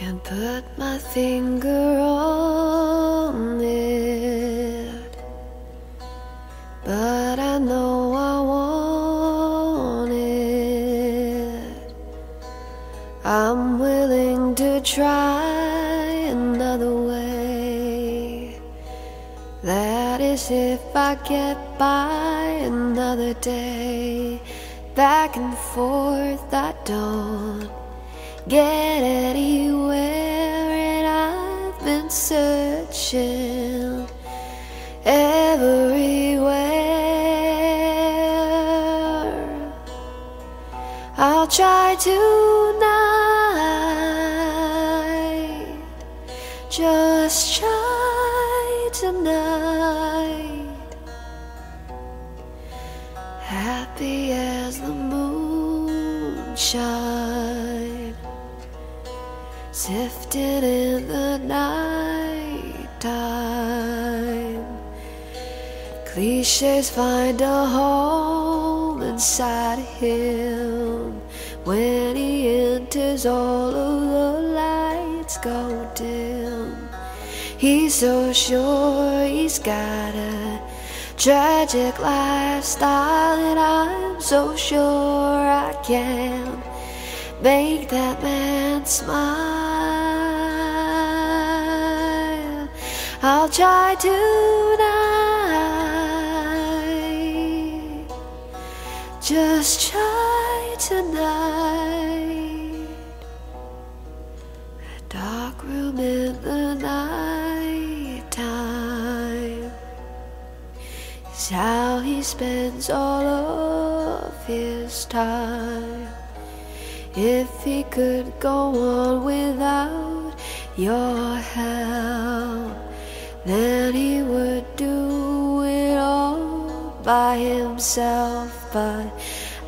Can't put my finger on it, but I know I want it. I'm willing to try another way. That is if I get by another day. Back and forth, I don't get anywhere, and I've been searching everywhere. I'll try tonight, just try tonight. Happy as the moonshine sifted in the night time. Cliches find a home inside him when he enters. All of the lights go dim. He's so sure he's got a tragic lifestyle, and I'm so sure I can make that man smile. I'll try tonight, just try tonight. A dark room in the night time is how he spends all of his time. If he could go on without your help, then he would do it all by himself. But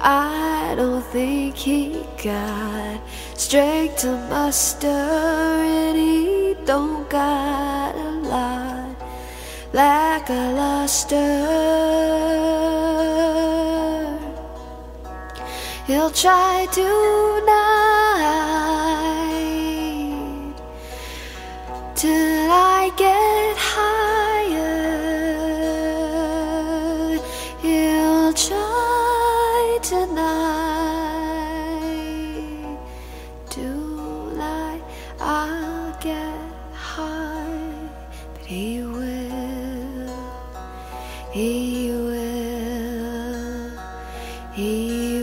I don't think he got strength to muster, and he don't got a lot like a luster. He'll try tonight till I get higher. He'll try tonight till I I'll get high, but he will. He will. He. Will.